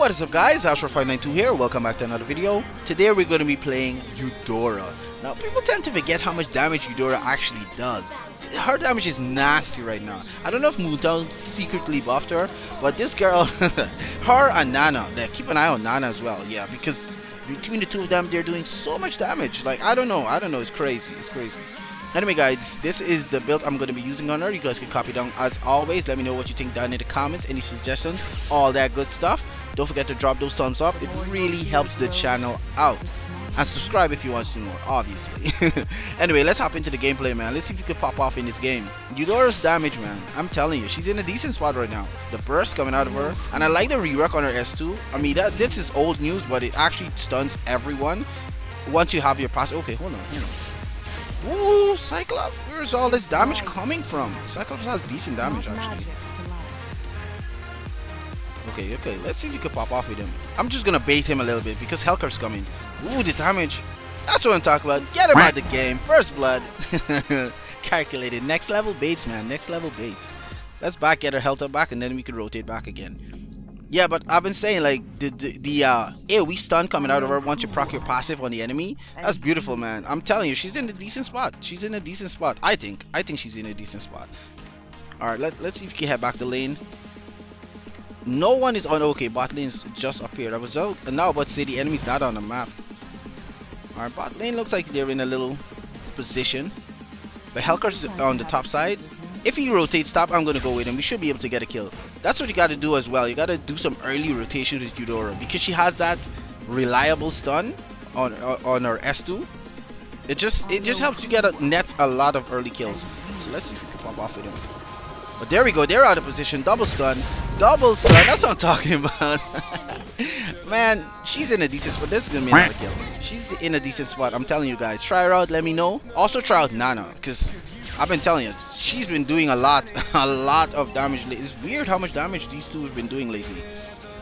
What is up guys, Asura592 here, welcome back to another video. Today we're going to be playing Eudora. Now people tend to forget how much damage Eudora actually does. Her damage is nasty right now. I don't know if Moonton secretly buffed her, but this girl, her and Nana, like, keep an eye on Nana as well, yeah, because between the two of them they're doing so much damage. Like, I don't know, I don't know, it's crazy, it's crazy. Anyway guys, this is the build I'm going to be using on her. You guys can copy down as always. Let me know what you think down in the comments, any suggestions, all that good stuff. Don't forget to drop those thumbs up. It really helps the channel out. And subscribe if you want to see more, obviously. anyway, let's hop into the gameplay, man. Let's see if you can pop off in this game. Eudora's damage, man. I'm telling you, she's in a decent spot right now. The burst coming out of her. And I like the rework on her S2. I mean, that this is old news, but it actually stuns everyone once you have your pass. Okay, hold on, hold on. Ooh, Cyclops, where's all this damage coming from? Cyclops has decent damage, actually. Okay, okay, let's see if you can pop off with him. I'm just gonna bait him a little bit because Helcurt's coming. Ooh, the damage. That's what I'm talking about. Get him out of the game. First blood. Calculated. Next level baits, man. Next level baits. Let's back get our health up back and then we can rotate back again. Yeah, but I've been saying like the the, the uh AoE stun coming out of her once you proc your passive on the enemy. That's beautiful, man. I'm telling you, she's in a decent spot. She's in a decent spot. I think. I think she's in a decent spot. All right, let, let's see if we can head back to lane. No one is oh, on. Okay, bot lane's just appeared. I was out now but see, the enemy's not on the map. All right, bot lane looks like they're in a little position. But Helcurt's on the top side. If he rotates top, I'm going to go with him. We should be able to get a kill. That's what you got to do as well. You got to do some early rotation with Eudora. Because she has that reliable stun on uh, on her S2. It just it just helps you get a, nets a lot of early kills. So let's see if we can pop off with him. But there we go. They're out of position. Double stun. Double stun. That's what I'm talking about. Man, she's in a decent spot. This is to be another kill. She's in a decent spot. I'm telling you guys. Try her out. Let me know. Also try out Nana. Because I've been telling you, she's been doing a lot, a lot of damage. It's weird how much damage these two have been doing lately.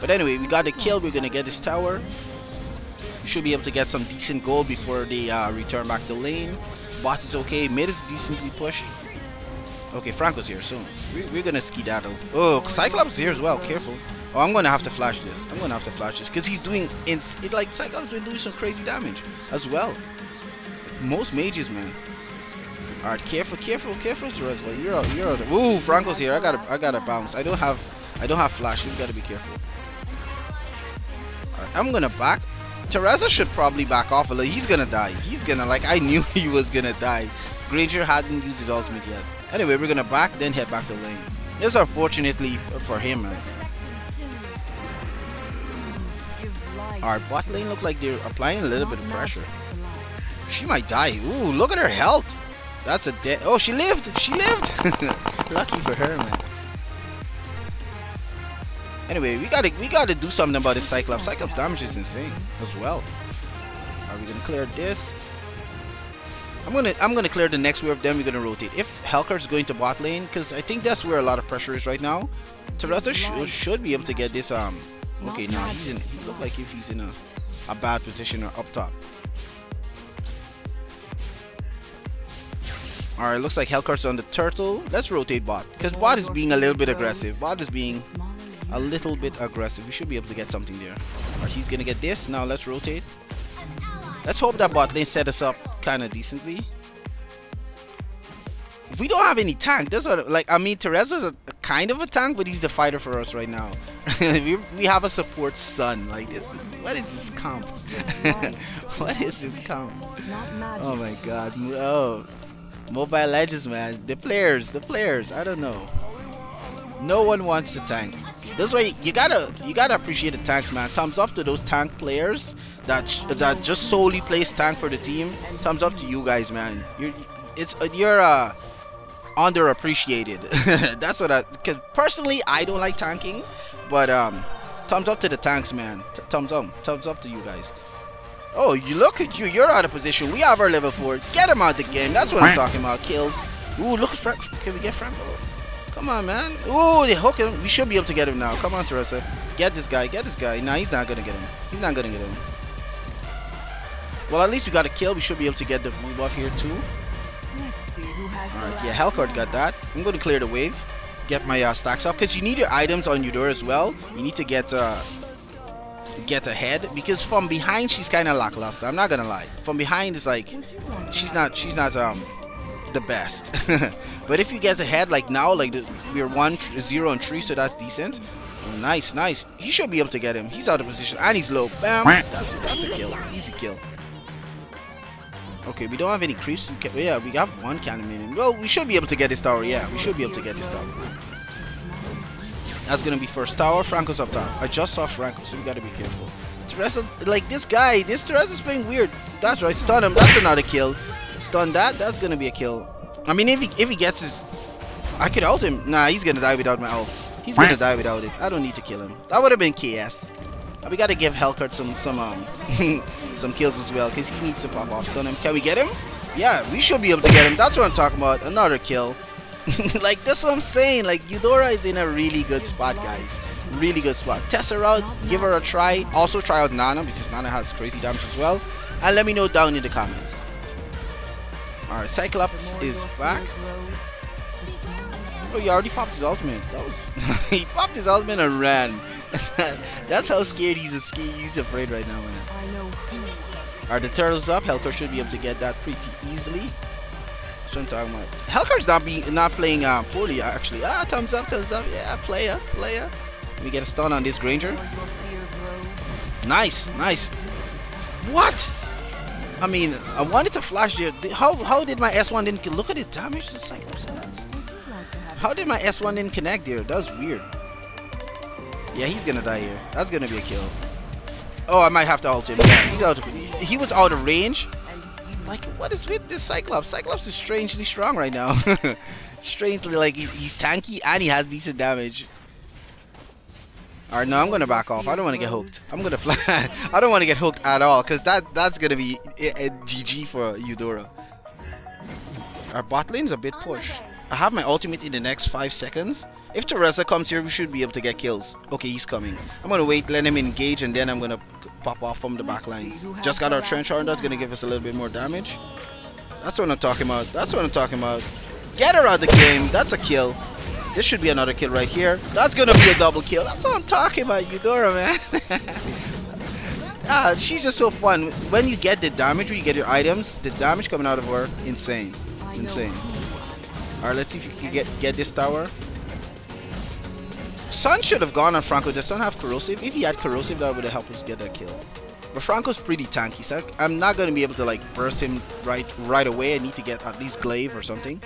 But anyway, we got the kill. We're gonna get this tower. We should be able to get some decent gold before they uh, return back to lane. Bot is okay. Mid is decently pushed. Okay, Franco's here soon. We're, we're gonna skedaddle. Oh, Cyclops is here as well. Careful. Oh, I'm gonna have to flash this. I'm gonna have to flash this because he's doing ins. It, like Cyclops been doing some crazy damage as well. Most mages, man. All right, careful, careful, careful, Terizla. You're out. You're out. Ooh, Franco's here. I gotta, I gotta bounce. I don't have, I don't have flash. You gotta be careful. I'm gonna back. Terizla should probably back off a little. He's gonna die. He's gonna like. I knew he was gonna die. Granger hadn't used his ultimate yet. Anyway, we're gonna back, then head back to lane. This is unfortunately for him. Our bot lane look like they're applying a little bit of pressure. She might die. Ooh, look at her health. That's a dead. Oh, she lived. She lived. Lucky for her, man. Anyway, we gotta we gotta do something about this Cyclops. Cyclops damage is insane as well. Are we gonna clear this? I'm gonna I'm gonna clear the next wave. Then we're gonna rotate. If Helcurt's going to bot lane, because I think that's where a lot of pressure is right now. Terizla sh should be able to get this. Um. Okay, now he's in. He look like if he's in a a bad position or up top. Alright, looks like Helcurt's on the turtle. Let's rotate bot. Because bot is being a little bit aggressive. Bot is being a little bit aggressive. We should be able to get something there. Alright, he's gonna get this. Now let's rotate. Let's hope that bot lane set us up kind of decently. We don't have any tank. That's what, like, I mean, Terizla's a, a kind of a tank, but he's a fighter for us right now. we, we have a support son. Like, this is, what is this comp? what is this comp? Oh my god. Oh, Mobile Legends, man. The players, the players. I don't know. No one wants to tank. That's why you gotta you gotta appreciate the tanks, man. Thumbs up to those tank players that that just solely plays tank for the team. Thumbs up to you guys, man. You're it's you're uh underappreciated. That's what I. Cause personally, I don't like tanking, but um, Thumbs up to the tanks, man. T thumbs up. Thumbs up to you guys. Oh, you look at you. You're out of position. We have our level 4. Get him out of the game. That's what I'm talking about. Kills. Ooh, look at Frank. Can we get Franco? Come on, man. Oh, they hook him. We should be able to get him now. Come on, Terizla. Get this guy. Get this guy. Nah, he's not going to get him. He's not going to get him. Well, at least we got a kill. We should be able to get the move off here, too. Let's see. Who has? Alright, yeah, Helcurt got that. I'm going to clear the wave. Get my uh, stacks up. Because you need your items on Eudora as well. You need to get... Uh, get ahead because from behind she's kind of lackluster. I'm not gonna lie. From behind is like she's not she's not um the best. but if you get ahead like now, like the, we're one zero and three, so that's decent. Oh, nice, nice. He should be able to get him. He's out of position and he's low. Bam. That's that's a kill. Easy kill. Okay, we don't have any creeps. We yeah, we got one cannon minion. Well, we should be able to get this tower. Yeah, we should be able to get this tower. That's gonna be first tower. Franco's up top. I just saw Franco, so we gotta be careful. Terizla, like this guy, this Terizla's playing weird. That's right, stun him. That's another kill. Stun that. That's gonna be a kill. I mean, if he if he gets his, I could ult him. Nah, he's gonna die without my ult. He's gonna die without it. I don't need to kill him. That would have been KS. We gotta give Helcurt some some um some kills as well, cause he needs to pop off stun him. Can we get him? Yeah, we should be able to get him. That's what I'm talking about. Another kill. like that's what I'm saying. Like Eudora is in a really good spot, guys. Really good spot. Test her out, give her a try. Also try out Nana because Nana has crazy damage as well. And let me know down in the comments. Alright, Cyclops is back. Oh, he already popped his ultimate. That was he popped his ultimate and ran. That's how scared he's. Scared. He's afraid right now, man. Are the turtles up? Helcurt should be able to get that pretty easily. That's what I'm talking about. Helcurt's not be not playing uh, poorly actually. Ah, thumbs up, thumbs up. Yeah, player, player. Let me get a stun on this Granger. Nice, nice. What? I mean, I wanted to flash there. How how did my S1 didn't look at the damage the Cyclops has? How did my S1 didn't connect there? That was weird. Yeah, he's gonna die here. That's gonna be a kill. Oh, I might have to ult him. Yeah, he's out. Of, he was out of range. Like, what is with this Cyclops? Cyclops is strangely strong right now. strangely, like, he's tanky and he has decent damage. Alright, no, I'm gonna back off. I don't want to get hooked. I'm gonna fly. I don't want to get hooked at all, because that's, that's gonna be a, a GG for Eudora. Our bot lane's a bit pushed. I have my ultimate in the next 5 seconds. If Terizla comes here, we should be able to get kills. Okay, he's coming. I'm gonna wait, let him engage, and then I'm gonna pop off from the back lines. Just got our trench that's gonna give us a little bit more damage. That's what I'm talking about. That's what I'm talking about. Get her out of the game. That's a kill. This should be another kill right here. That's gonna be a double kill. That's what I'm talking about, Eudora, man. ah, she's just so fun. When you get the damage, when you get your items, the damage coming out of her, insane. Insane. Alright, let's see if you can get, get this tower. Sun should have gone on Franco. Does Sun have corrosive? If he had corrosive, that would have helped us get that kill. But Franco's pretty tanky, so I'm not going to be able to like burst him right right away. I need to get at least glaive or something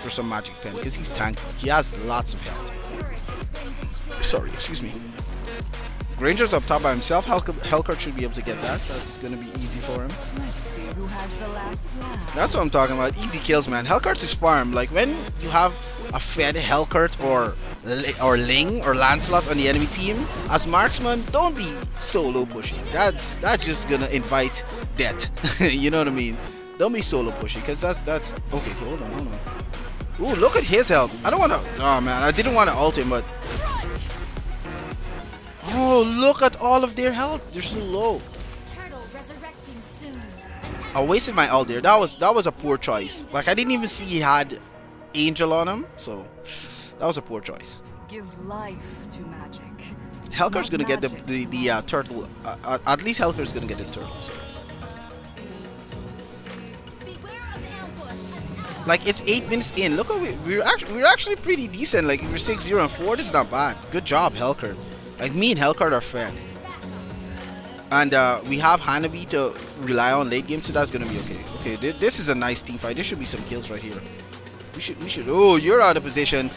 for some magic pen because he's tanky. He has lots of health. Sorry, excuse me. Granger's up top by himself. Helcurt should be able to get that. That's going to be easy for him. That's what I'm talking about. Easy kills, man. Helcurt is farm. Like when you have a fed Helcurt or or Ling or Lancelot on the enemy team, as marksman, don't be solo pushing. That's that's just gonna invite death. you know what I mean? Don't be solo pushing, because that's that's okay. Hold on, hold on. Ooh, look at his health. I don't want to. Oh man, I didn't want to ult him, but oh, look at all of their health. They're so low. I wasted my ult there. That was that was a poor choice. Like I didn't even see he had Angel on him, so that was a poor choice. Give life to magic. Helcurt's gonna get the the, the uh, turtle. Uh, uh, at least Helcurt's gonna get the turtle. So. Like it's eight minutes in. Look, we we're actually we're actually pretty decent. Like we're six zero and four. This is not bad. Good job, Helcurt. Like me and Helcurt are fed. And uh, we have Hanabi to rely on late game, so that's gonna be okay. Okay, th this is a nice team fight. There should be some kills right here. We should, we should. Oh, you're out of position.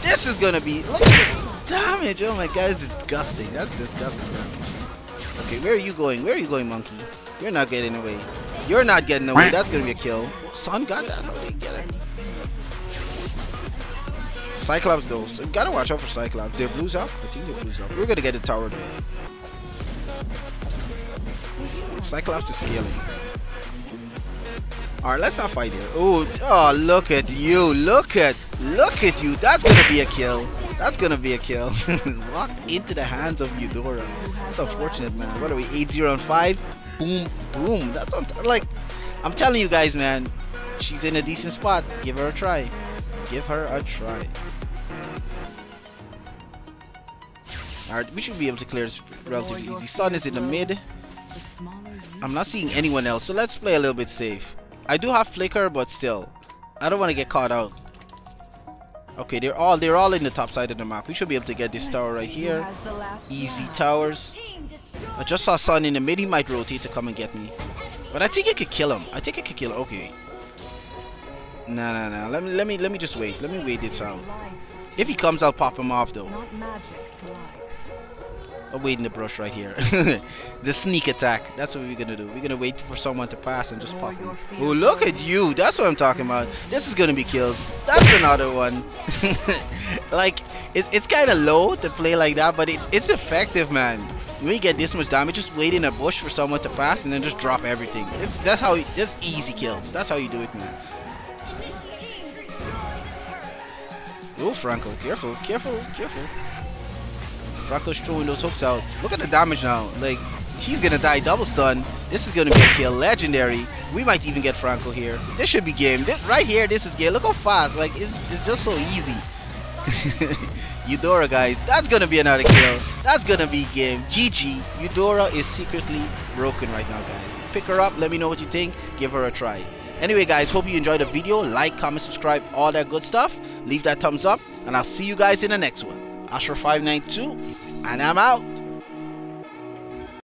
This is gonna be. Look at the damage. Oh my god, it's disgusting. That's disgusting damage. Okay, where are you going? Where are you going, monkey? You're not getting away. You're not getting away. That's gonna be a kill. Sun got that. How did he get it? Cyclops though, so gotta watch out for Cyclops. They're blues up? I think they're blues up. We're gonna get the tower though. Cyclops is scaling. Alright, let's not fight here. Oh, oh, look at you. Look at, look at you. That's gonna be a kill. That's gonna be a kill. Locked into the hands of Eudora. That's unfortunate, man. What are we, 8-0 and 5? Boom, boom. That's on, like, I'm telling you guys, man. She's in a decent spot. Give her a try. Give her a try. Alright, we should be able to clear this relatively easy. Sun is in the mid. I'm not seeing anyone else, so let's play a little bit safe. I do have flicker, but still, I don't want to get caught out. Okay, they're all they're all in the top side of the map. We should be able to get this tower right here. Easy towers. I just saw Sun in the mid. He might rotate to come and get me, but I think I could kill him. I think I could kill. Him. Okay. Nah, nah, nah. Let me let me let me just wait. Let me wait this out. If he comes, I'll pop him off though. I'm waiting the brush right here. the sneak attack. That's what we're gonna do. We're gonna wait for someone to pass and just pop him. Oh, look at you. That's what I'm talking about. This is gonna be kills. That's another one. like, it's, it's kind of low to play like that, but it's, it's effective, man. When you get this much damage, just wait in a bush for someone to pass and then just drop everything. It's, that's how, that's easy kills. That's how you do it, man. Oh, Franco. Careful, careful, careful. Franco's throwing those hooks out. Look at the damage now. Like, he's gonna die double stun. This is gonna be a kill. Legendary. We might even get Franco here. This should be game. This, right here, this is game. Look how fast. Like, it's, it's just so easy. Eudora, guys. That's gonna be another kill. That's gonna be game. GG. Eudora is secretly broken right now, guys. Pick her up. Let me know what you think. Give her a try. Anyway, guys, hope you enjoyed the video. Like, comment, subscribe, all that good stuff. Leave that thumbs up, and I'll see you guys in the next one. Asura592, and I'm out.